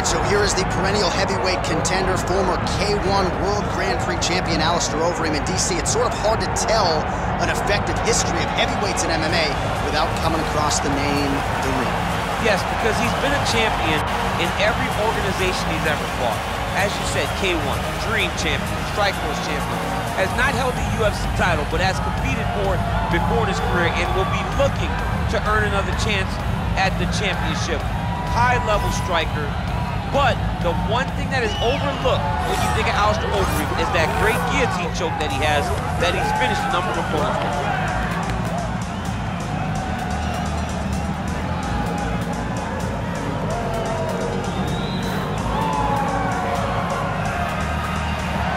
right, so here is the perennial heavyweight contender, former K1 World Grand Prix champion Alistair Overeem in DC. It's sort of hard to tell an effective history of heavyweights in MMA without coming across the name The Reem. Yes, because he's been a champion in every organization he's ever fought. As you said, K1, Dream Champion, Strikeforce Champion, has not held the UFC title, but has competed for it before in his career and will be looking to earn another chance at the championship high-level striker. But the one thing that is overlooked when you think of Alistair Overeem is that great guillotine choke that he has that he's finished a number of opponents with.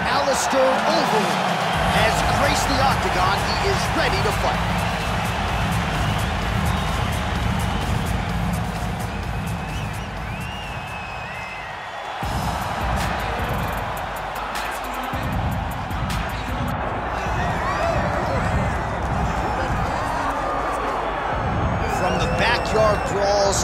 Alistair Overeem has graced the octagon. He is ready to fight.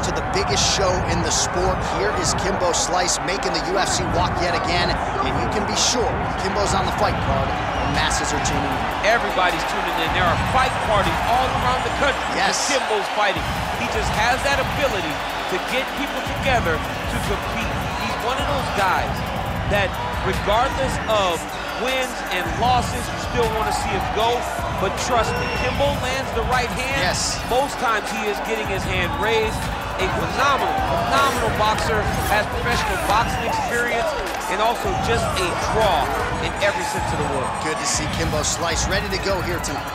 To the biggest show in the sport. Here is Kimbo Slice making the UFC walk yet again, and you can be sure Kimbo's on the fight card. The masses are tuning in. Everybody's tuning in. There are fight parties all around the country. Yes. Kimbo's fighting. He just has that ability to get people together to compete. He's one of those guys that, regardless of wins and losses, you still want to see him go. But trust me, Kimbo lands the right hand. Yes. Most times he is getting his hand raised. A phenomenal, phenomenal boxer, has professional boxing experience, and also just a draw in every sense of the word. Good to see Kimbo Slice ready to go here tonight.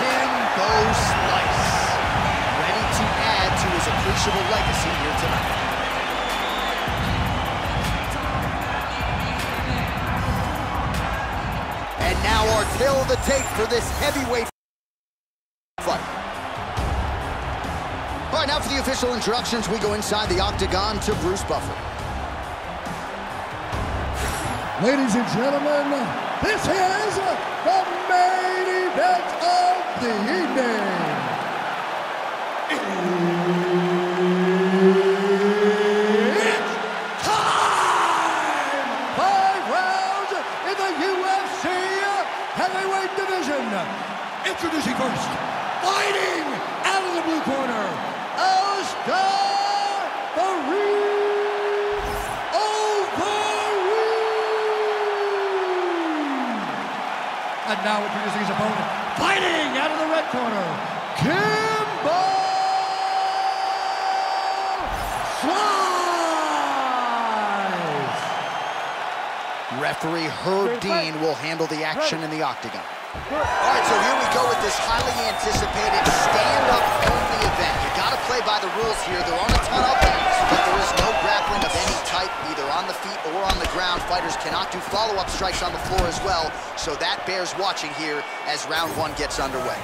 Kimbo Slice, ready to add to his appreciable legacy here tonight. Our tail of the tape for this heavyweight fight. All right, now for the official introductions, we go inside the octagon to Bruce Buffer. Ladies and gentlemen, this is the main event of the evening. Introducing first, fighting out of the blue corner, Alistair Overeem. And now introducing his opponent, fighting out of the red corner, Kimbo Slice. Referee Herb Dean will handle the action in the octagon. All right, so here we go with this highly anticipated stand-up only event. You gotta play by the rules here. There aren't a ton of them, but there is no grappling of any type, either on the feet or on the ground. Fighters cannot do follow-up strikes on the floor as well, so that bears watching here as round one gets underway.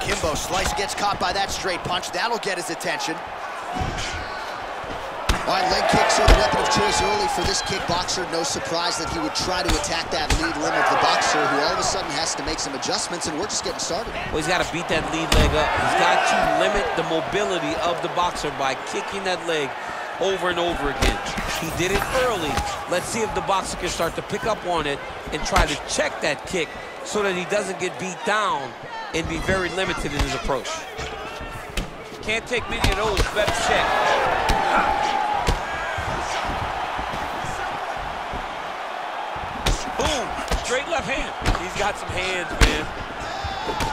Kimbo Slice gets caught by that straight punch. That'll get his attention. All right, leg kicks are the weapon of choice early for this kickboxer. No surprise that he would try to attack that lead limb of the boxer, who all of a sudden has to make some adjustments, and we're just getting started. Well, he's got to beat that lead leg up. He's got to limit the mobility of the boxer by kicking that leg over and over again. He did it early. Let's see if the boxer can start to pick up on it and try to check that kick so that he doesn't get beat down and be very limited in his approach. Can't take many of those. Better check. Straight left hand. He's got some hands, man.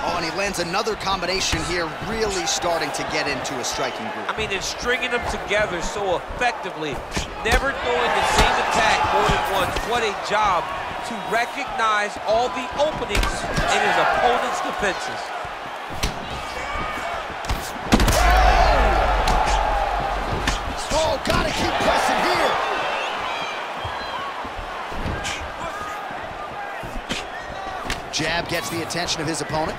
Oh, and he lands another combination here, really starting to get into a striking group. I mean, and stringing them together so effectively, never throwing the same attack more than once. What a job to recognize all the openings in his opponent's defenses. Oh, gotta keep jab gets the attention of his opponent.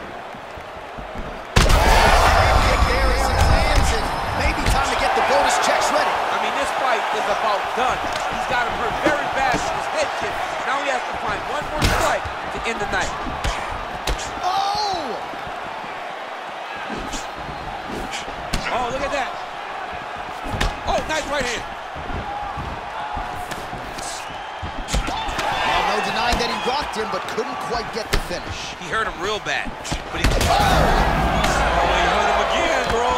Maybe time to get the bonus checks ready. I mean, this fight is about done. He's got him hurt very fast his head kick. Now he has to find one more strike to end the night. Oh! Oh, look at that. Oh, nice right hand. Well, that he rocked him, but couldn't quite get the finish. He hurt him real bad, but he... Oh, he hurt him again, bro.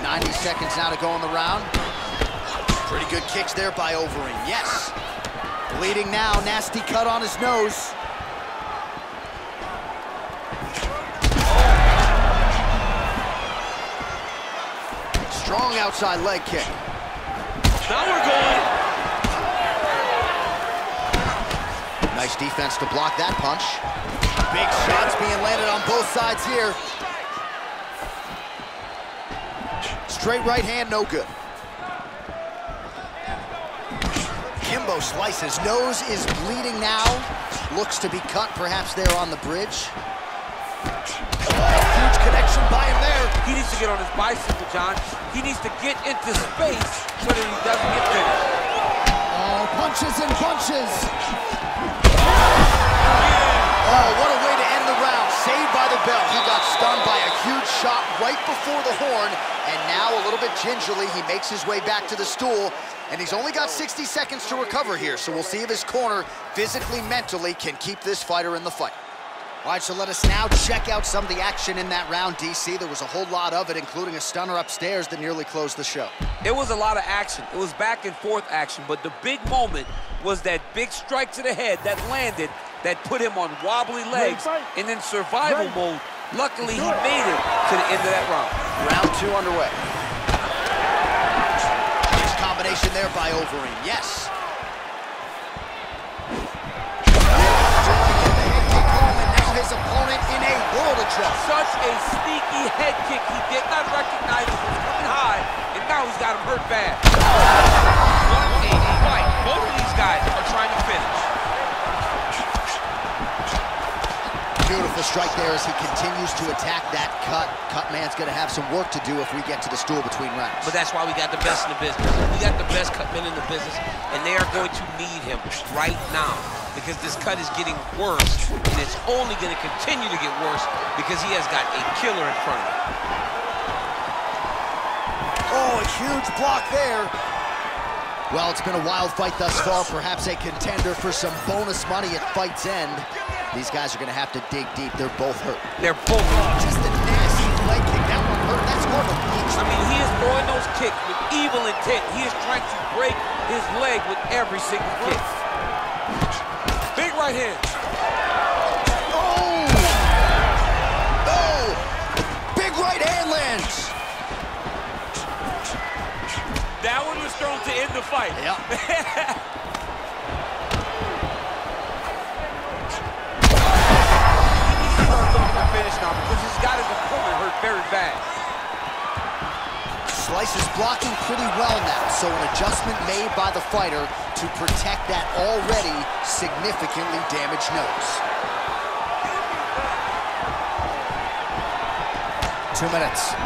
90 seconds now to go in the round. Pretty good kicks there by Overeem, yes. Bleeding now, nasty cut on his nose. Strong outside leg kick. Now we're going. Nice defense to block that punch. Big shots being landed on both sides here. Straight right hand, no good. Kimbo Slice's. Nose is bleeding now. Looks to be cut, perhaps there on the bridge. Huge connection by him there. He needs to get on his bicycle, Jon. He needs to get into space so that he doesn't get finished. Oh, punches and punches. Oh, what a way to end the round. Saved by the bell. He got stunned by a huge shot right before the horn. And now, a little bit gingerly, he makes his way back to the stool. And he's only got 60 seconds to recover here. So we'll see if his corner, physically, mentally, can keep this fighter in the fight. All right, so let us now check out some of the action in that round, DC. There was a whole lot of it, including a stunner upstairs that nearly closed the show. It was a lot of action. It was back and forth action, but the big moment was that big strike to the head that landed that put him on wobbly legs and in survival mode. Luckily, he made it to the end of that round. Round two underway. Nice combination there by Overeem, yes. Such a sneaky head kick. He did not recognize it was coming high, and now he's got him hurt bad. What a fight. Both of these guys are trying to finish. Beautiful strike there as he continues to attack that cut. Cut man's going to have some work to do if we get to the stool between rounds. But that's why we got the best in the business. We got the best cut men in the business, and they are going to need him right now because this cut is getting worse, and it's only going to continue to get worse because he has got a killer in front of him. Oh, a huge block there. Well, it's been a wild fight thus far, perhaps a contender for some bonus money at fight's end. These guys are going to have to dig deep. They're both hurt. They're both hurt. Oh, just a nasty leg kick. That one hurt. That's hard to reach. I mean, he is throwing those kicks with evil intent. He is trying to break his leg with every single kick. Right hand. Oh! Oh! Big right hand lands. That one was thrown to end the fight. Yep. finish now because he's got his opponent hurt very bad. Slice is blocking pretty well now, so an adjustment made by the fighter to protect that already significantly damaged nose. Two minutes.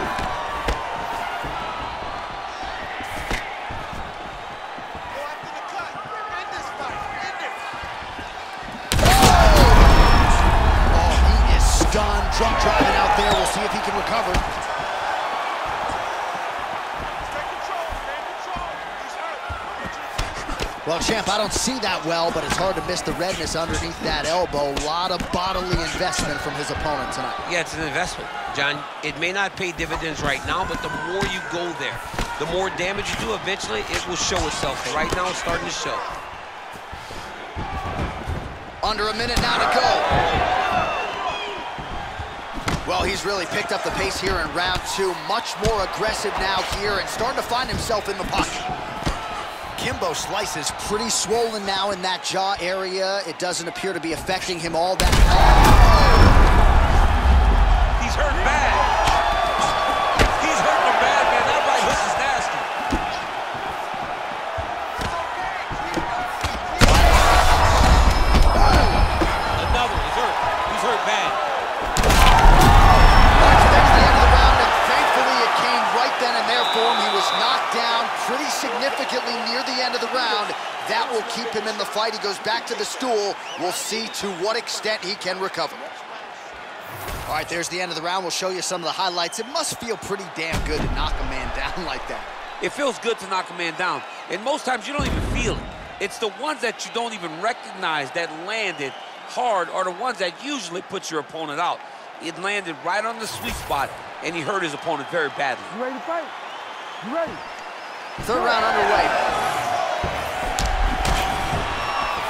Oh, Trump driving out there. We'll see if he can recover. Well, champ, I don't see that well, but it's hard to miss the redness underneath that elbow. A lot of bodily investment from his opponent tonight. Yeah, it's an investment, Jon. It may not pay dividends right now, but the more you go there, the more damage you do, eventually it will show itself. Right now, it's starting to show. Under a minute now to go. Well, he's really picked up the pace here in round two. Much more aggressive now here and starting to find himself in the pocket. Kimbo Slice's pretty swollen now in that jaw area. It doesn't appear to be affecting him all that He's hurt bad. Significantly near the end of the round. That will keep him in the fight. He goes back to the stool. We'll see to what extent he can recover. All right, there's the end of the round. We'll show you some of the highlights. It must feel pretty damn good to knock a man down like that. It feels good to knock a man down. And most times you don't even feel it. It's the ones that you don't even recognize that landed hard are the ones that usually put your opponent out. It landed right on the sweet spot, and he hurt his opponent very badly. You ready to fight? You ready? Third round underway.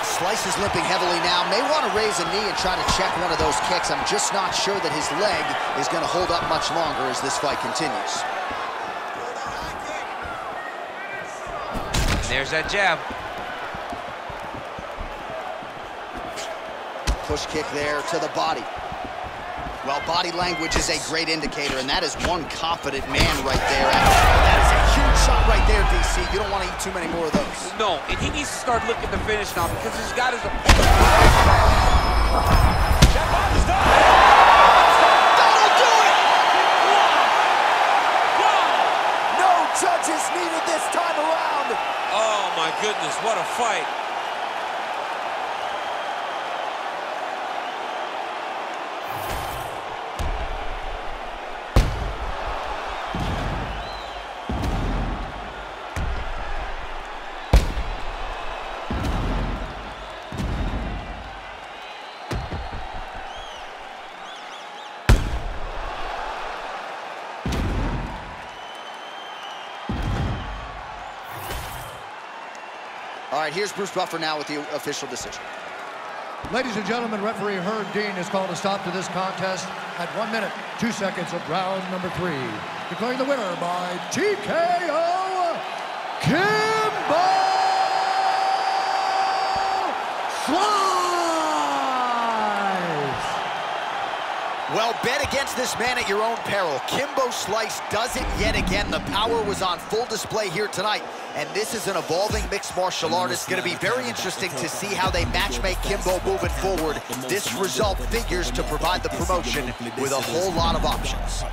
Slice is limping heavily now. May want to raise a knee and try to check one of those kicks. I'm just not sure that his leg is going to hold up much longer as this fight continues. And there's that jab. Push kick there to the body. Well, body language is a great indicator, and that is one confident man right there. That is a huge shot right there, DC. You don't want to eat too many more of those. No, and he needs to start looking to finish now because he's got his opponent. That'll do it! No judges needed this time around. Oh, my goodness, what a fight. All right, here's Bruce Buffer now with the official decision. Ladies and gentlemen, referee Herb Dean has called a stop to this contest at one minute, two seconds of round number three. Declaring the winner by TKO, Kimbo Slice! Well, bet against this man at your own peril. Kimbo Slice does it yet again. The power was on full display here tonight. And this is an evolving mixed martial artist. Going to be very interesting to see how they matchmake Kimbo moving forward. This result figures to provide the promotion with a whole lot of options.